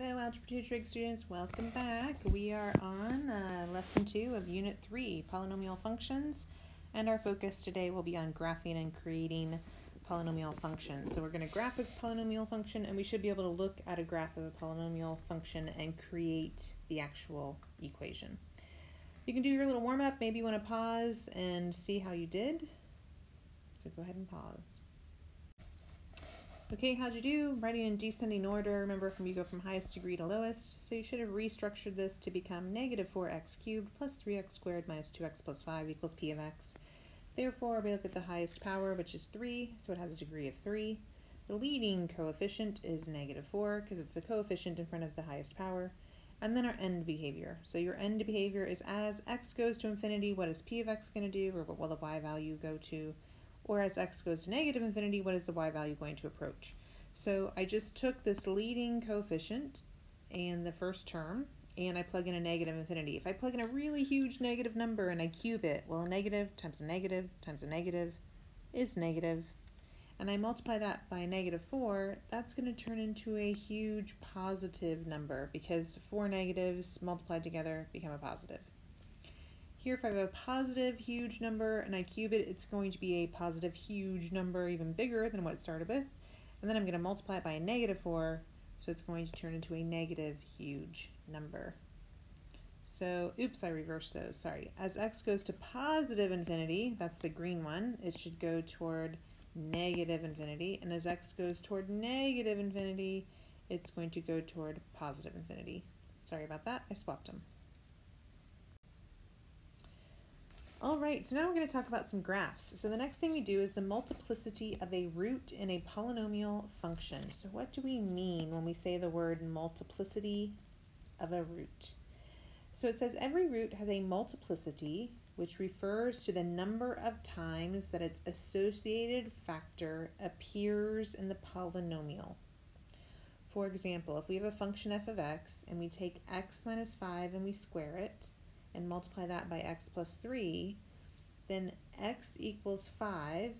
Hello, Algebra 2 Trig students. Welcome back. We are on uh, lesson 2 of Unit 3, Polynomial Functions, and our focus today will be on graphing and creating polynomial functions. So we're going to graph a polynomial function, and we should be able to look at a graph of a polynomial function and create the actual equation. You can do your little warm-up. Maybe you want to pause and see how you did. So go ahead and pause. Okay, how'd you do? Writing in descending order, remember from you go from highest degree to lowest, so you should have restructured this to become negative 4x cubed plus 3x squared minus 2x plus 5 equals p of x. Therefore, we look at the highest power, which is 3, so it has a degree of 3. The leading coefficient is negative 4, because it's the coefficient in front of the highest power. And then our end behavior. So your end behavior is as x goes to infinity, what is p of x going to do, or what will the y value go to? Or as x goes to negative infinity, what is the y value going to approach? So I just took this leading coefficient and the first term, and I plug in a negative infinity. If I plug in a really huge negative number and I cube it, well, a negative times a negative times a negative is negative, and I multiply that by a negative 4, that's going to turn into a huge positive number because four negatives multiplied together become a positive. Here, if I have a positive huge number and I cube it, it's going to be a positive huge number, even bigger than what it started with. And then I'm going to multiply it by a negative 4, so it's going to turn into a negative huge number. So, oops, I reversed those, sorry. As x goes to positive infinity, that's the green one, it should go toward negative infinity. And as x goes toward negative infinity, it's going to go toward positive infinity. Sorry about that, I swapped them. All right, so now we're going to talk about some graphs. So the next thing we do is the multiplicity of a root in a polynomial function. So what do we mean when we say the word multiplicity of a root? So it says every root has a multiplicity, which refers to the number of times that its associated factor appears in the polynomial. For example, if we have a function f of x and we take x minus 5 and we square it, and multiply that by x plus 3, then x equals 5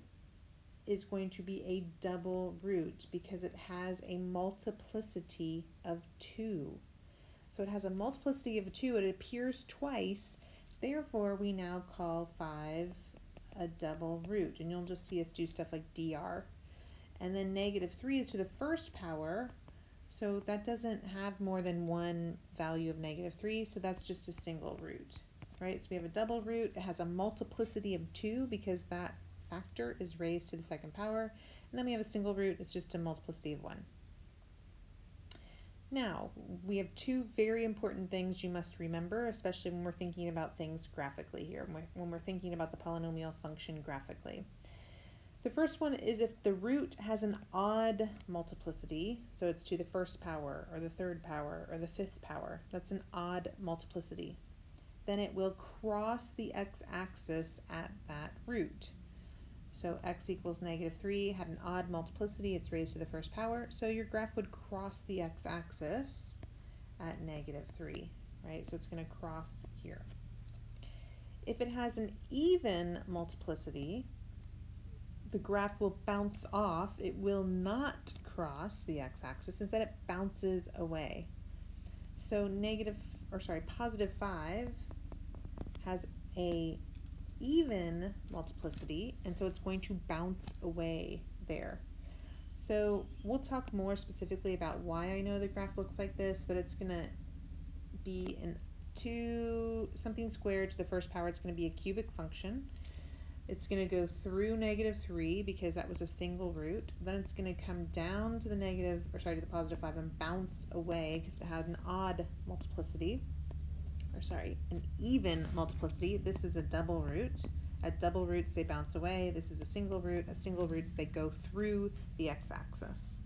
is going to be a double root because it has a multiplicity of 2. So it has a multiplicity of 2. It appears twice. Therefore, we now call 5 a double root. And you'll just see us do stuff like dr. And then negative 3 is to the first power, so that doesn't have more than one value of negative 3, so that's just a single root, right? So we have a double root. It has a multiplicity of 2 because that factor is raised to the second power. And then we have a single root. It's just a multiplicity of 1. Now, we have two very important things you must remember, especially when we're thinking about things graphically here, when we're thinking about the polynomial function graphically. The first one is if the root has an odd multiplicity, so it's to the first power or the third power or the fifth power, that's an odd multiplicity, then it will cross the x-axis at that root. So x equals negative 3 had an odd multiplicity, it's raised to the first power, so your graph would cross the x-axis at negative 3, right? So it's going to cross here. If it has an even multiplicity, the graph will bounce off. It will not cross the x-axis. Instead, it bounces away. So negative, or sorry, positive 5 has a even multiplicity, and so it's going to bounce away there. So we'll talk more specifically about why I know the graph looks like this, but it's going to be an 2 something squared to the first power. It's going to be a cubic function. It's going to go through negative 3 because that was a single root. Then it's going to come down to the negative, or sorry, to the positive 5 and bounce away because it had an odd multiplicity. Or sorry, an even multiplicity. This is a double root. At double roots, they bounce away. This is a single root. At single roots, they go through the x-axis.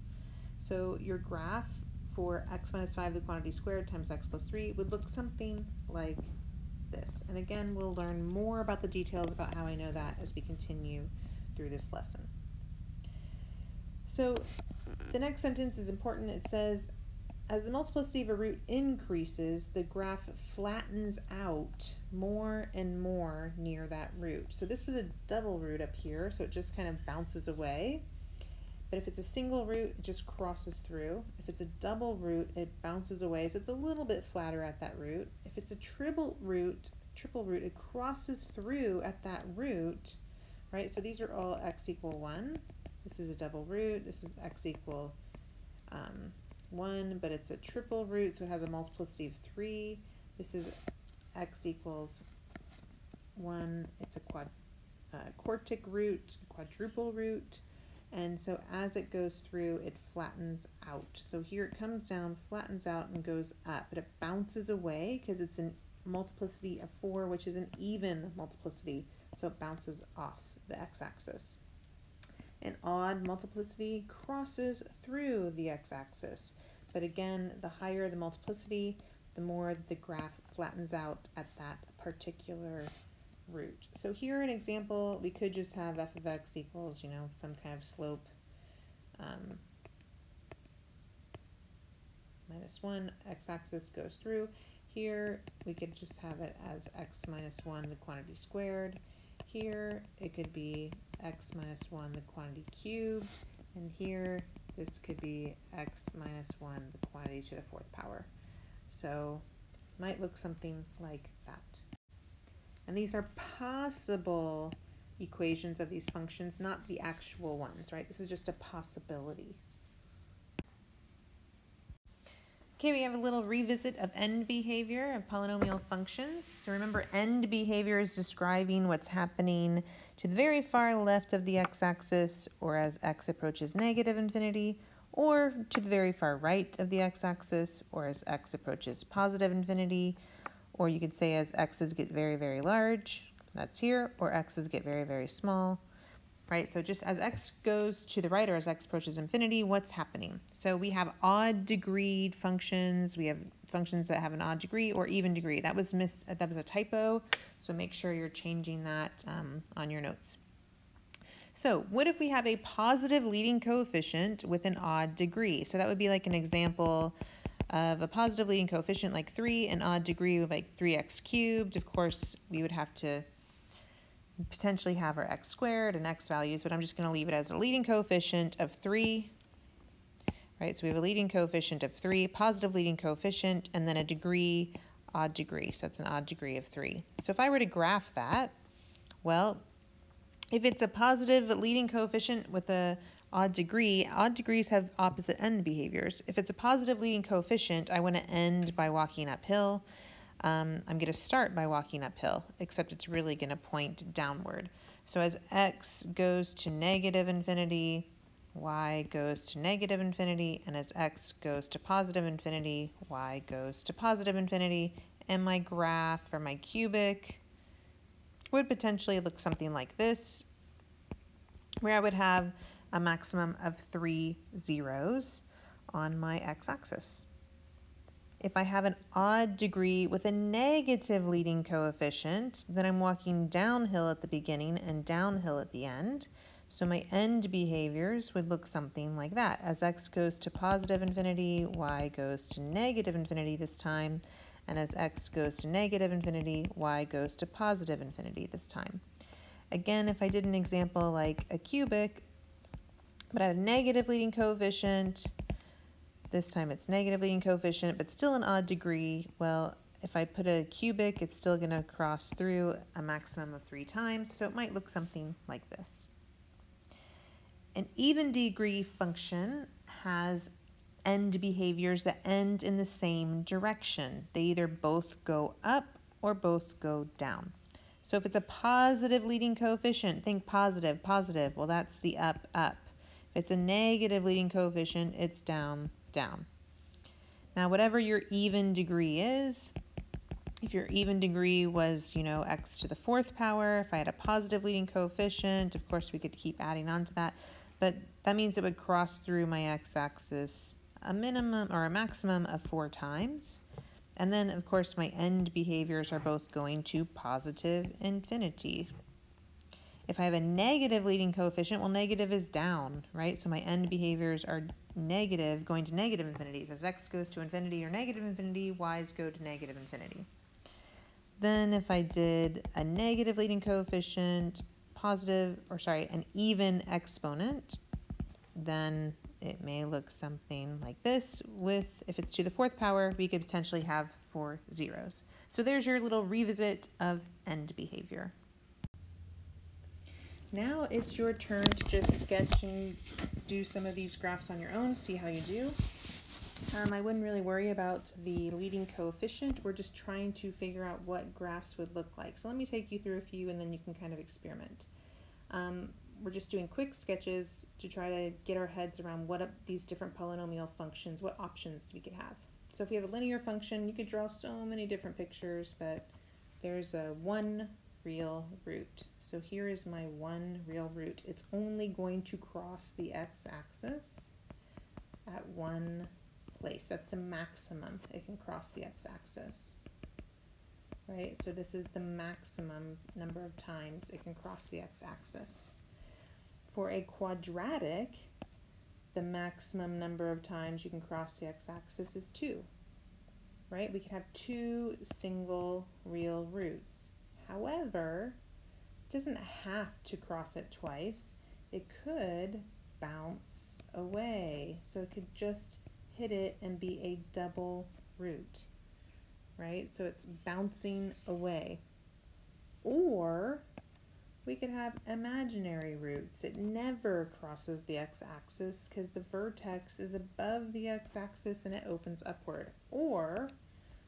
So your graph for x minus 5, the quantity squared, times x plus 3 would look something like this. And again, we'll learn more about the details about how I know that as we continue through this lesson. So the next sentence is important. It says, as the multiplicity of a root increases, the graph flattens out more and more near that root. So this was a double root up here, so it just kind of bounces away. But if it's a single root, it just crosses through. If it's a double root, it bounces away, so it's a little bit flatter at that root. If it's a triple root, triple root, it crosses through at that root, right? So these are all x equal 1. This is a double root. This is x equal um, 1, but it's a triple root, so it has a multiplicity of 3. This is x equals 1. It's a quad, uh, quartic root, quadruple root. And so as it goes through, it flattens out. So here it comes down, flattens out, and goes up. But it bounces away because it's a multiplicity of 4, which is an even multiplicity. So it bounces off the x-axis. An odd multiplicity crosses through the x-axis. But again, the higher the multiplicity, the more the graph flattens out at that particular root. So here an example, we could just have f of x equals, you know, some kind of slope um, minus 1, x-axis goes through. Here we could just have it as x minus 1, the quantity squared. Here it could be x minus 1, the quantity cubed. And here this could be x minus 1, the quantity to the fourth power. So might look something like that. And these are possible equations of these functions, not the actual ones, right? This is just a possibility. Okay, we have a little revisit of end behavior of polynomial functions. So remember, end behavior is describing what's happening to the very far left of the x-axis, or as x approaches negative infinity, or to the very far right of the x-axis, or as x approaches positive infinity, or you could say as x's get very, very large, that's here, or x's get very, very small, right? So just as x goes to the right or as x approaches infinity, what's happening? So we have odd degreed functions. We have functions that have an odd degree or even degree. That was miss. That was a typo. So make sure you're changing that um, on your notes. So what if we have a positive leading coefficient with an odd degree? So that would be like an example of a positive leading coefficient like 3, an odd degree of like 3x cubed. Of course, we would have to potentially have our x squared and x values, but I'm just going to leave it as a leading coefficient of 3. Right, so we have a leading coefficient of 3, positive leading coefficient, and then a degree, odd degree. So that's an odd degree of 3. So if I were to graph that, well, if it's a positive leading coefficient with a odd degree, odd degrees have opposite end behaviors. If it's a positive leading coefficient, I want to end by walking uphill. Um, I'm going to start by walking uphill, except it's really going to point downward. So as x goes to negative infinity, y goes to negative infinity, and as x goes to positive infinity, y goes to positive infinity, and my graph or my cubic would potentially look something like this, where I would have a maximum of three zeros on my x-axis. If I have an odd degree with a negative leading coefficient, then I'm walking downhill at the beginning and downhill at the end. So my end behaviors would look something like that. As x goes to positive infinity, y goes to negative infinity this time, and as x goes to negative infinity, y goes to positive infinity this time. Again, if I did an example like a cubic, but at a negative leading coefficient, this time it's negative leading coefficient, but still an odd degree, well, if I put a cubic, it's still going to cross through a maximum of three times, so it might look something like this. An even degree function has end behaviors that end in the same direction. They either both go up or both go down. So if it's a positive leading coefficient, think positive, positive. Well, that's the up, up. If it's a negative leading coefficient, it's down, down. Now, whatever your even degree is, if your even degree was, you know, x to the fourth power, if I had a positive leading coefficient, of course we could keep adding on to that, but that means it would cross through my x-axis a minimum or a maximum of four times. And then, of course, my end behaviors are both going to positive infinity. If I have a negative leading coefficient, well, negative is down, right? So my end behaviors are negative, going to negative infinities. As x goes to infinity or negative infinity, y's go to negative infinity. Then if I did a negative leading coefficient, positive, or sorry, an even exponent, then it may look something like this with, if it's to the fourth power, we could potentially have four zeros. So there's your little revisit of end behavior. Now it's your turn to just sketch and do some of these graphs on your own, see how you do. Um, I wouldn't really worry about the leading coefficient. We're just trying to figure out what graphs would look like. So let me take you through a few and then you can kind of experiment. Um, we're just doing quick sketches to try to get our heads around what these different polynomial functions, what options we could have. So if you have a linear function, you could draw so many different pictures, but there's a one real root. So here is my one real root. It's only going to cross the x-axis at one place. That's the maximum it can cross the x-axis. Right, so this is the maximum number of times it can cross the x-axis. For a quadratic, the maximum number of times you can cross the x-axis is 2. Right? We can have two single real roots. However, it doesn't have to cross it twice. It could bounce away. So it could just hit it and be a double root. Right? So it's bouncing away. Or we could have imaginary roots. It never crosses the x-axis because the vertex is above the x-axis and it opens upward. Or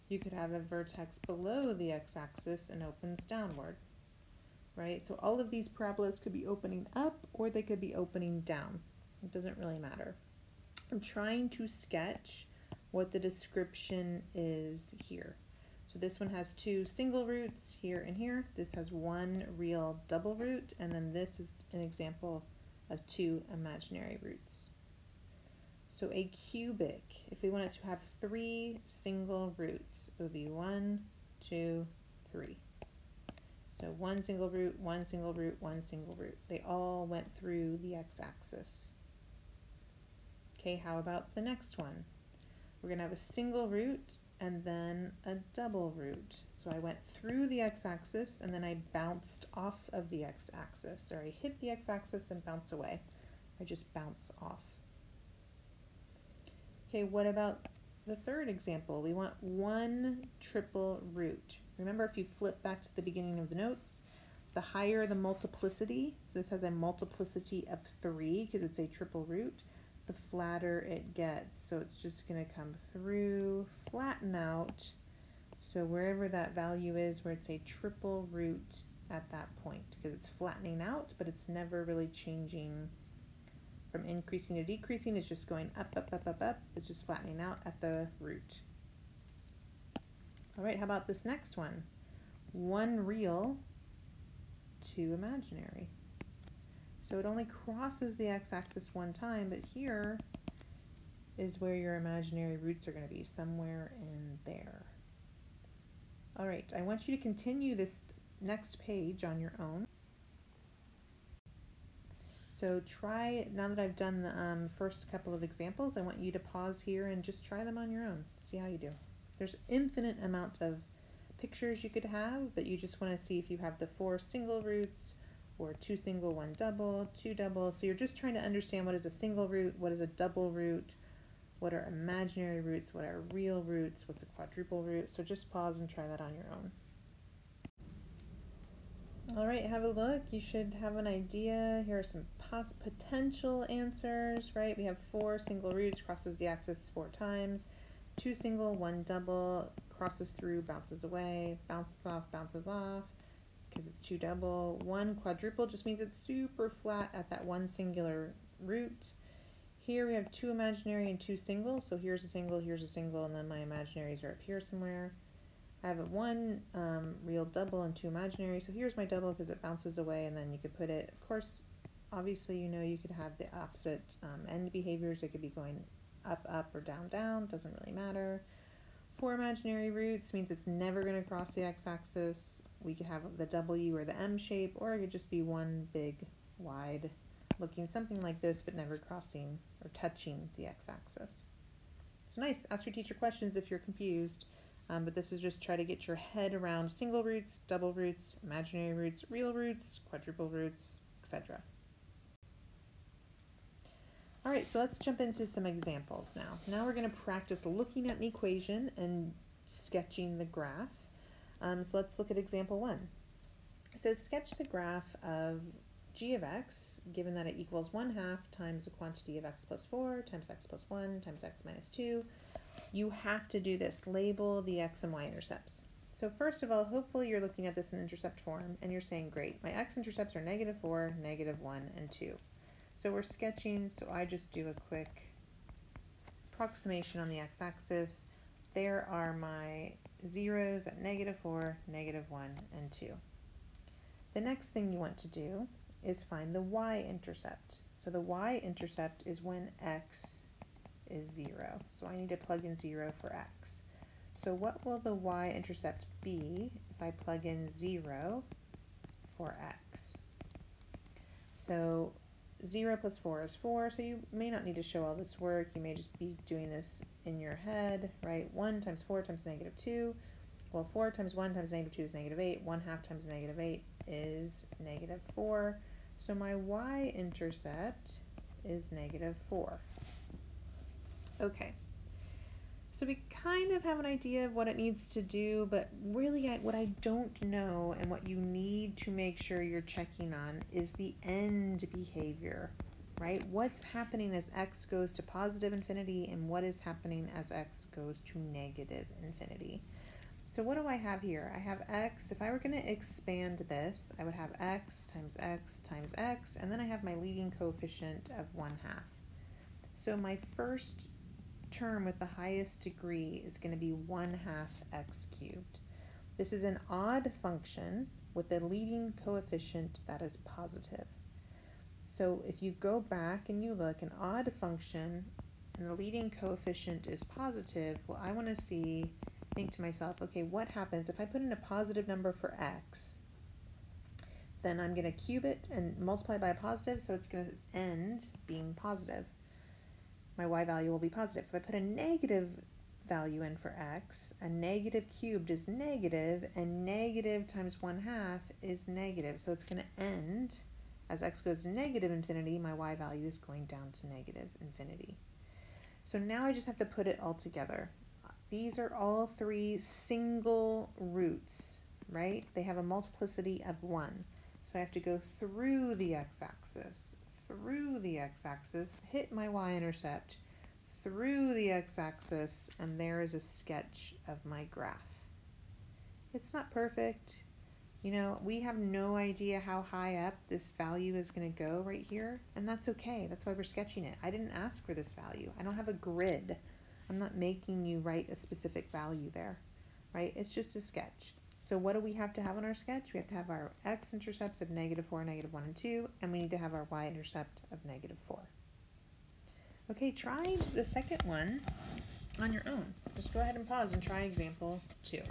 you could have a vertex below the x-axis and opens downward. Right? So all of these parabolas could be opening up or they could be opening down. It doesn't really matter. I'm trying to sketch what the description is here. So this one has two single roots here and here. This has one real double root, and then this is an example of two imaginary roots. So a cubic, if we want it to have three single roots, it would be one, two, three. So one single root, one single root, one single root. They all went through the x-axis. Okay, how about the next one? We're going to have a single root and then a double root. So I went through the x-axis and then I bounced off of the x-axis, or I hit the x-axis and bounce away. I just bounce off. Okay, what about the third example? We want one triple root. Remember if you flip back to the beginning of the notes, the higher the multiplicity, so this has a multiplicity of three because it's a triple root, the flatter it gets. So it's just going to come through, flatten out. So wherever that value is, where it's a triple root at that point, because it's flattening out, but it's never really changing from increasing to decreasing. It's just going up, up, up, up, up. It's just flattening out at the root. All right, how about this next one? One real, two imaginary. So it only crosses the x-axis one time, but here is where your imaginary roots are going to be, somewhere in there. All right, I want you to continue this next page on your own. So try, now that I've done the um, first couple of examples, I want you to pause here and just try them on your own. See how you do. There's infinite amount of pictures you could have, but you just want to see if you have the four single roots, or two single, one double, two double. So you're just trying to understand what is a single root, what is a double root, what are imaginary roots, what are real roots, what's a quadruple root. So just pause and try that on your own. All right, have a look. You should have an idea. Here are some potential answers, right? We have four single roots, crosses the axis four times. Two single, one double, crosses through, bounces away, bounces off, bounces off because it's two double. One quadruple just means it's super flat at that one singular root. Here we have two imaginary and two single. So here's a single, here's a single, and then my imaginaries are up here somewhere. I have one um, real double and two imaginary. So here's my double because it bounces away, and then you could put it, of course, obviously you know you could have the opposite um, end behaviors. It could be going up, up, or down, down. Doesn't really matter. Four imaginary roots means it's never going to cross the x-axis we could have the W or the M shape, or it could just be one big wide looking something like this, but never crossing or touching the x-axis. So nice, ask your teacher questions if you're confused, um, but this is just try to get your head around single roots, double roots, imaginary roots, real roots, quadruple roots, etc. All right, so let's jump into some examples now. Now we're going to practice looking at an equation and sketching the graph. Um, so let's look at example one. It says sketch the graph of g of x, given that it equals 1 half times the quantity of x plus 4 times x plus 1 times x minus 2. You have to do this. Label the x and y intercepts. So first of all, hopefully you're looking at this in intercept form and you're saying, great, my x-intercepts are negative 4, negative 1, and 2. So we're sketching, so I just do a quick approximation on the x-axis. There are my zeros at negative 4, negative 1, and 2. The next thing you want to do is find the y-intercept. So the y-intercept is when x is 0. So I need to plug in 0 for x. So what will the y-intercept be if I plug in 0 for x? So 0 plus 4 is 4, so you may not need to show all this work. You may just be doing this in your head, right? 1 times 4 times negative 2. Well, 4 times 1 times negative 2 is negative 8. 1 half times negative 8 is negative 4. So my y-intercept is negative 4. Okay. So we kind of have an idea of what it needs to do, but really I, what I don't know and what you need to make sure you're checking on is the end behavior, right? What's happening as x goes to positive infinity and what is happening as x goes to negative infinity. So what do I have here? I have x, if I were going to expand this, I would have x times x times x, and then I have my leading coefficient of 1 half. So my first term with the highest degree is going to be 1 half x cubed. This is an odd function with a leading coefficient that is positive. So if you go back and you look, an odd function and the leading coefficient is positive, well, I want to see, think to myself, okay, what happens if I put in a positive number for x? Then I'm going to cube it and multiply by a positive, so it's going to end being positive my y value will be positive. If I put a negative value in for x, a negative cubed is negative, and negative times 1 half is negative. So it's going to end, as x goes to negative infinity, my y value is going down to negative infinity. So now I just have to put it all together. These are all three single roots, right? They have a multiplicity of 1. So I have to go through the x-axis through the x-axis, hit my y-intercept through the x-axis, and there is a sketch of my graph. It's not perfect. You know, we have no idea how high up this value is going to go right here, and that's okay. That's why we're sketching it. I didn't ask for this value. I don't have a grid. I'm not making you write a specific value there, right? It's just a sketch. So what do we have to have on our sketch? We have to have our x-intercepts of negative 4, negative 1, and 2, and we need to have our y-intercept of negative 4. Okay, try the second one on your own. Just go ahead and pause and try example 2.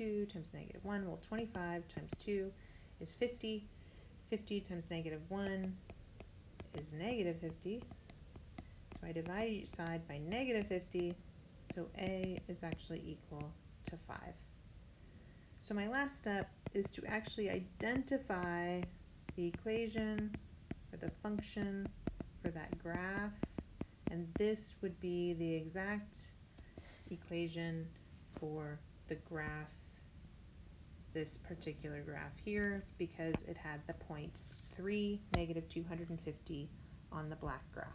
2 times negative 1. Well, 25 times 2 is 50. 50 times negative 1 is negative 50. So I divide each side by negative 50. So A is actually equal to 5. So my last step is to actually identify the equation or the function for that graph. And this would be the exact equation for the graph, this particular graph here, because it had the point 3, negative 250 on the black graph.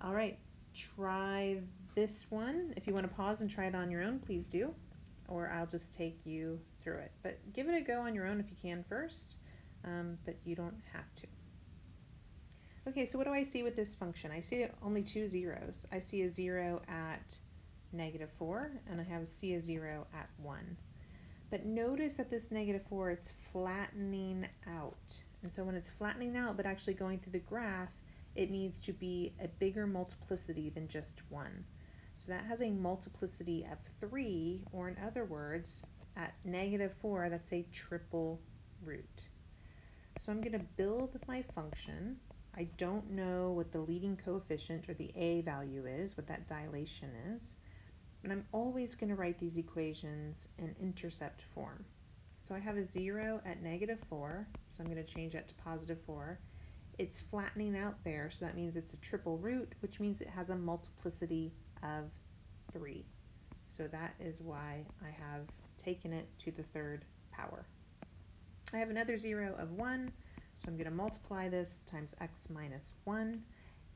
All right, try this one. If you want to pause and try it on your own, please do, or I'll just take you through it. But give it a go on your own if you can first, um, but you don't have to. Okay, so what do I see with this function? I see only two zeros. I see a zero at negative 4, and I have see a zero at 1. But notice that this negative 4, it's flattening out. And so when it's flattening out but actually going through the graph, it needs to be a bigger multiplicity than just 1. So that has a multiplicity of 3, or in other words, at negative 4, that's a triple root. So I'm going to build my function I don't know what the leading coefficient or the A value is, what that dilation is, but I'm always going to write these equations in intercept form. So I have a 0 at negative 4, so I'm going to change that to positive 4. It's flattening out there, so that means it's a triple root, which means it has a multiplicity of 3. So that is why I have taken it to the third power. I have another 0 of 1, so I'm going to multiply this times x minus 1.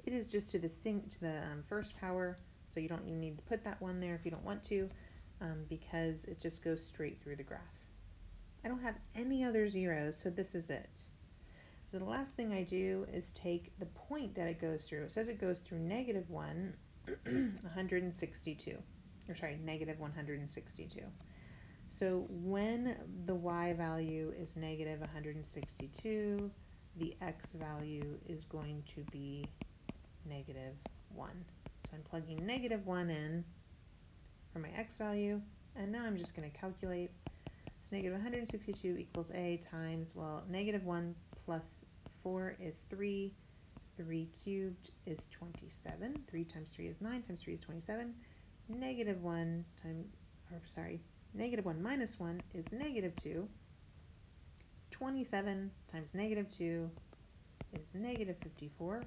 It is just to the, to the um, first power, so you don't need to put that one there if you don't want to, um, because it just goes straight through the graph. I don't have any other zeros, so this is it. So the last thing I do is take the point that it goes through. It says it goes through negative 1, 162, or sorry, negative 162. So when the y value is negative 162, the x value is going to be negative 1. I'm plugging negative 1 in for my x value, and now I'm just going to calculate. So negative 162 equals a times, well, negative 1 plus 4 is 3. 3 cubed is 27. 3 times 3 is 9 times 3 is 27. Negative 1 times, or sorry, Negative 1 minus 1 is negative 2. 27 times negative 2 is negative 54.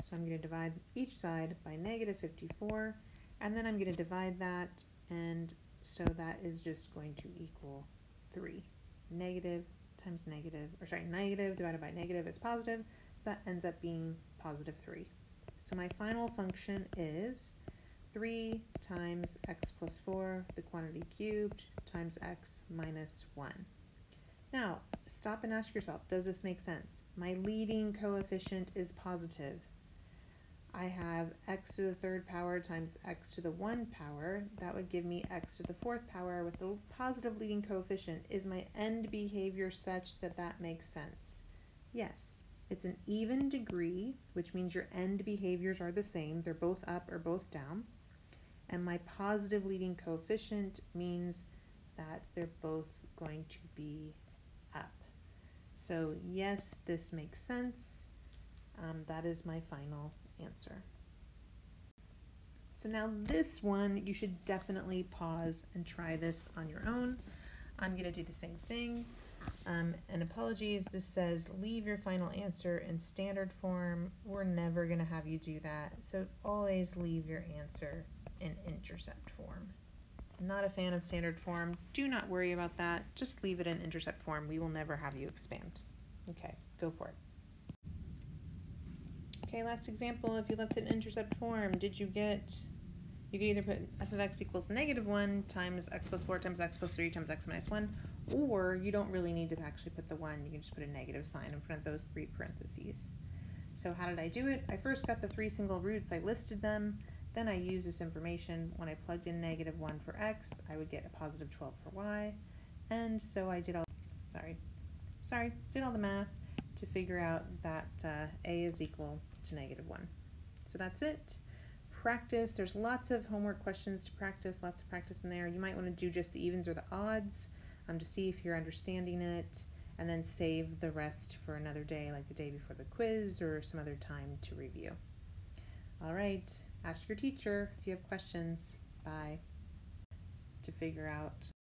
So I'm going to divide each side by negative 54, and then I'm going to divide that, and so that is just going to equal 3. Negative times negative, or sorry, negative divided by negative is positive, so that ends up being positive 3. So my final function is 3 times x plus 4, the quantity cubed, times x minus 1. Now, stop and ask yourself, does this make sense? My leading coefficient is positive. I have x to the third power times x to the 1 power. That would give me x to the fourth power with the positive leading coefficient. Is my end behavior such that that makes sense? Yes. It's an even degree, which means your end behaviors are the same. They're both up or both down and my positive leading coefficient means that they're both going to be up. So yes, this makes sense. Um, that is my final answer. So now this one, you should definitely pause and try this on your own. I'm going to do the same thing. Um, and apologies, this says leave your final answer in standard form. We're never going to have you do that. So always leave your answer in intercept form. I'm not a fan of standard form. Do not worry about that. Just leave it in intercept form. We will never have you expand. Okay, go for it. Okay, last example, if you left in intercept form, did you get, you could either put f of x equals negative 1 times x plus 4 times x plus 3 times x minus 1, or you don't really need to actually put the 1, you can just put a negative sign in front of those three parentheses. So how did I do it? I first got the three single roots, I listed them, then I used this information. When I plugged in negative 1 for x, I would get a positive 12 for y. And so I did all, sorry, sorry, did all the math to figure out that uh, a is equal to negative 1. So that's it. practice. There's lots of homework questions to practice, lots of practice in there. You might want to do just the evens or the odds um, to see if you're understanding it, and then save the rest for another day, like the day before the quiz or some other time to review. All right, ask your teacher if you have questions. Bye. To figure out